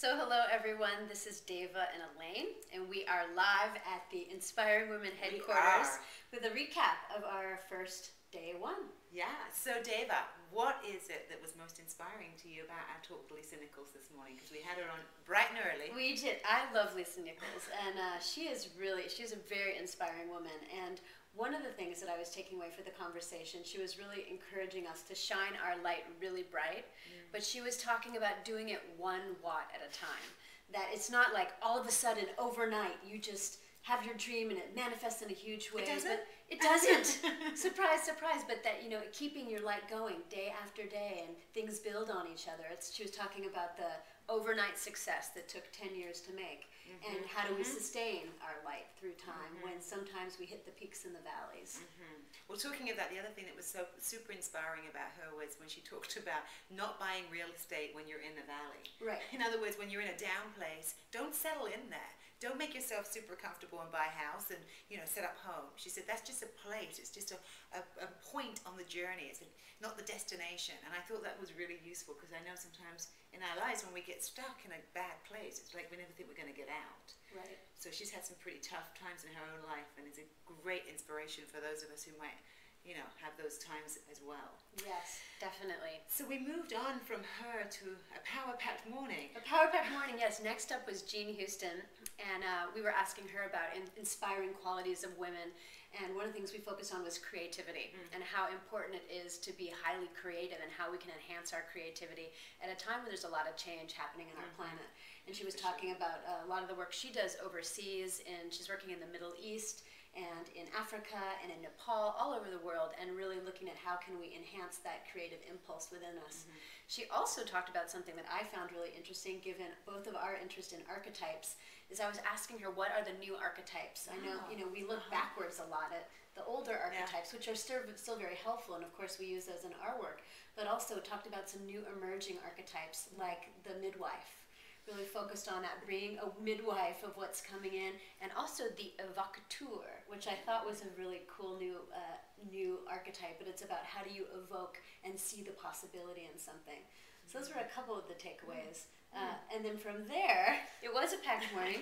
So, hello everyone. This is Devaa and Elayne, and we are live at the Inspiring Women headquarters with a recap of our first day one. Yeah. So, Devaa, what is it that was most inspiring to you about our talk with Lisa Nichols this morning? Because we had her on bright and early. We did. I love Lisa Nichols, and uh, she is really she's a very inspiring woman. And one of the things that I was taking away for the conversation, she was really encouraging us to shine our light really bright, mm. but she was talking about doing it one watt at a time. That it's not like all of a sudden overnight you just have your dream and it manifests in a huge way. It doesn't. But it doesn't. surprise, surprise. But that you know, keeping your light going day after day and things build on each other. It's, she was talking about the overnight success that took ten years to make Mm-hmm. And how do we mm-hmm. sustain our light through time mm-hmm. when sometimes we hit the peaks and the valleys? Mm-hmm. Well, talking of that, the other thing that was so super inspiring about her was when she talked about not buying real estate when you're in the valley. Right. In other words, when you're in a down place, don't settle in there don't make yourself super comfortable and buy a house and you know set up home. She said that's just a place. It's just a, a, a point on the journey. It's a, not the destination. And i thought that was really useful because i know sometimes in our lives when we get stuck in a bad place it's like we never think we're going to get out. Right. So she's had some pretty tough times in her own life and is a great inspiration for those of us who might you know, have those times as well. Yes, definitely. So we moved on from her to a power packed morning. A power packed morning, yes. Next up was Jean Houston, and uh, we were asking her about in- inspiring qualities of women. And one of the things we focused on was creativity mm. and how important it is to be highly creative and how we can enhance our creativity at a time when there's a lot of change happening in our mm-hmm. planet. And she was talking about uh, a lot of the work she does overseas, and she's working in the Middle East and in Africa and in Nepal, all over the world, and really looking at how can we enhance that creative impulse within us. Mm-hmm. She also talked about something that I found really interesting, given both of our interest in archetypes. Is I was asking her what are the new archetypes? I know you know we look uh-huh. backwards a lot at the older archetypes, yeah. which are still, still very helpful, and of course we use those in our work. But also talked about some new emerging archetypes like the midwife really focused on that being a midwife of what's coming in, and also the evocateur, which I thought was a really cool new uh, new archetype. But it's about how do you evoke and see the possibility in something. So those were a couple of the takeaways. Uh, and then from there, it was a packed morning.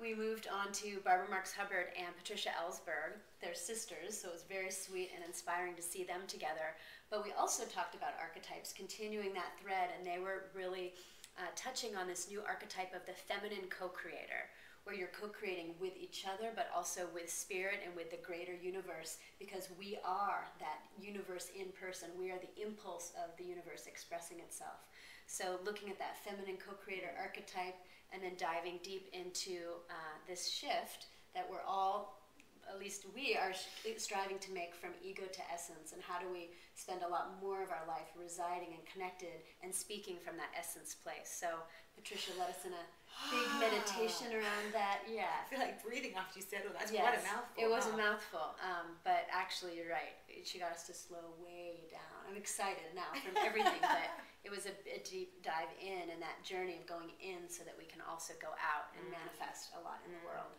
we moved on to Barbara Marx Hubbard and Patricia Ellsberg. They're sisters, so it was very sweet and inspiring to see them together. But we also talked about archetypes, continuing that thread, and they were really uh, touching on this new archetype of the feminine co creator, where you're co creating with each other, but also with spirit and with the greater universe, because we are that universe in person. We are the impulse of the universe expressing itself. So, looking at that feminine co creator archetype and then diving deep into uh, this shift that we're all at least we are striving to make from ego to essence and how do we spend a lot more of our life residing and connected and speaking from that essence place so patricia led us in a big meditation around that yeah i feel like breathing after you said all that. that's yes, quite a mouthful it was huh? a mouthful um, but actually you're right she got us to slow way down i'm excited now from everything but it was a, a, deep dive in and that journey of going in so that we can also go out and mm. manifest a lot in the world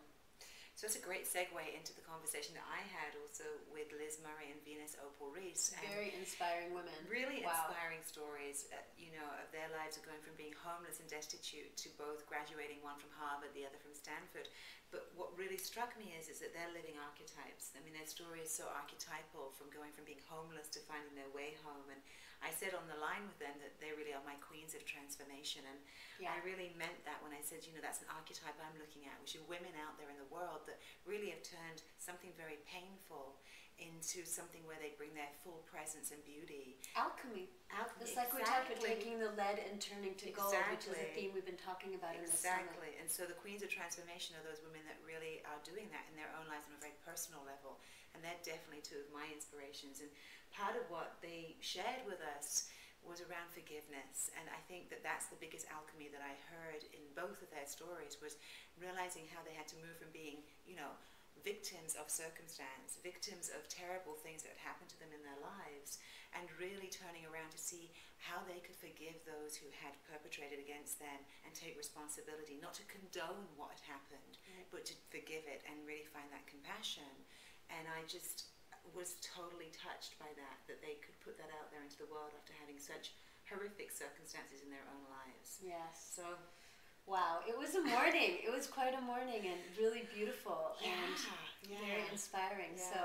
so it's a great segue into the conversation that I had also with Liz Murray and Venus Opal Reese. Very inspiring women. Really wow. inspiring stories, uh, you know, of their lives of going from being homeless and destitute to both graduating, one from Harvard, the other from Stanford. But what really struck me is, is that they're living archetypes. I mean, their story is so archetypal from going from being homeless to finding their way home. And I said on the line with them that they really are my queens of transformation. And yeah. I really meant that when I said, you know, that's an archetype I'm looking at, which are women out there in the world that really have turned something very painful into something where they bring their full presence and beauty. Alchemy. Alchemy. It's like exactly. we're talking, taking the lead and turning to gold, which is a theme we've been talking about exactly. Exactly. And so the queens of transformation are those women that really are doing that in their own lives on a very personal level. And they're definitely two of my inspirations. And part of what they shared with us was around forgiveness and i think that that's the biggest alchemy that i heard in both of their stories was realizing how they had to move from being you know victims of circumstance victims of terrible things that had happened to them in their lives and really turning around to see how they could forgive those who had perpetrated against them and take responsibility not to condone what had happened right. but to forgive it and really find that compassion and i just was totally touched by that, that they could put that out there into the world after having such horrific circumstances in their own lives. Yes. So Wow, it was a morning. it was quite a morning and really beautiful Yeah, and yeah. very inspiring. Yeah. So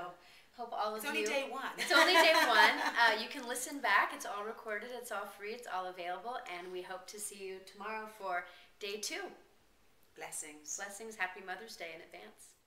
hope all It's of only you. day one. It's only day one. Uh, you can listen back. It's all recorded. It's all free. It's all available. And we hope to see you tomorrow for day two. Blessings. Blessings. Happy Mother's Day in advance.